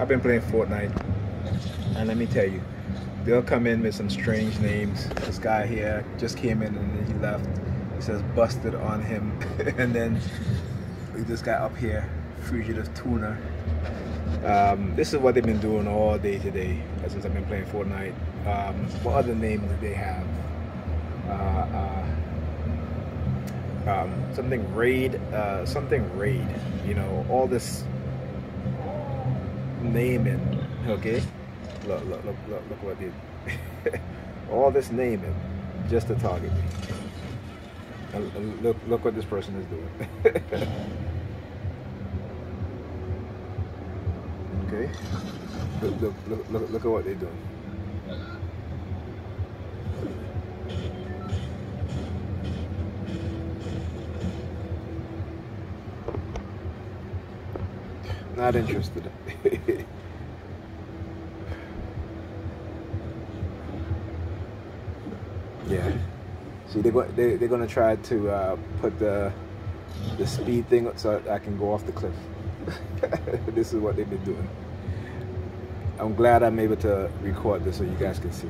I've been playing Fortnite, and let me tell you, they'll come in with some strange names. This guy here just came in and he left. He says busted on him, and then this guy up here, fugitive tuna. Um, this is what they've been doing all day today since I've been playing Fortnite. Um, what other names do they have? Uh, uh, um, something raid, uh, something raid. You know, all this naming. Okay, look, look, look, look, look what they. all this naming just to target me. And look, look what this person is doing. okay, look, look, look, look, look at what they're doing. Not interested. yeah. See, they're, they, they're going to try to uh, put the, the speed thing up, so I can go off the cliff. this is what they've been doing. I'm glad I'm able to record this so you guys can see.